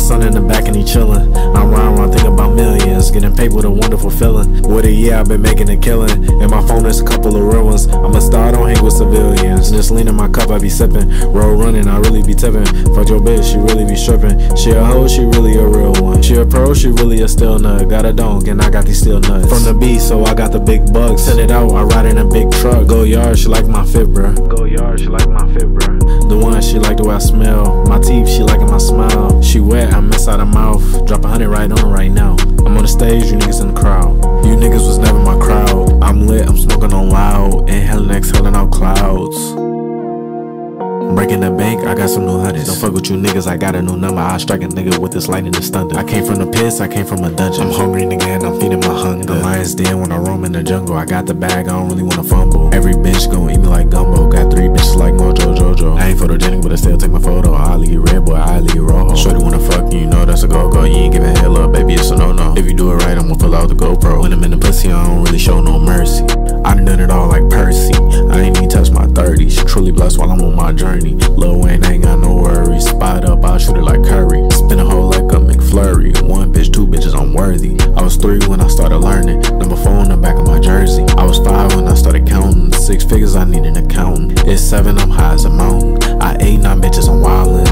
son in the back and he chillin'. I'm round around thinking about millions, getting paid with a wonderful feeling. With a year I've been making a killing, and my phone is a couple of real ones. I'm a star, I don't hang with civilians. Just leaning my cup, I be sipping. Road running, I really be tipping. Fuck your bitch, she really be stripping. She a hoe, she really a real one. She a pro, she really a still nut. Got a donk, and I got these steel nuts. From the B, so I got the big bucks. Send it out, I ride in a big truck. Go yard, she like my fit, bruh. Go yard, she like my fit, bruh. The one she like the way I smell. My teeth, she liking my smile. She wet, I mess out her mouth. Drop a hundred right on her right now. I'm on the stage, you niggas in the crowd. You niggas was never my crowd. I'm lit, I'm smoking on loud. Inhaling, exhaling out clouds. Breaking the bank, I got some new hundreds. Don't fuck with you niggas, I got a new number. I strike a nigga with this lightning and thunder. I came from the pits, I came from a dungeon. I'm hungry nigga and I'm feeding my hunger. The lion's den when I roam in the jungle. I got the bag, I don't really wanna fumble. Every bitch gon' eat me like all like Percy. I ain't even touch my 30s. Truly blessed while I'm on my journey. Lil Wayne ain't got no worries. Spot up, I'll shoot it like Curry. Spin a hole like a McFlurry. One bitch, two bitches, I'm worthy. I was three when I started learning. Number four on the back of my jersey. I was five when I started counting. Six figures, I need an accountant. It's seven, I'm high as a mountain. I ate nine bitches, I'm wildin'.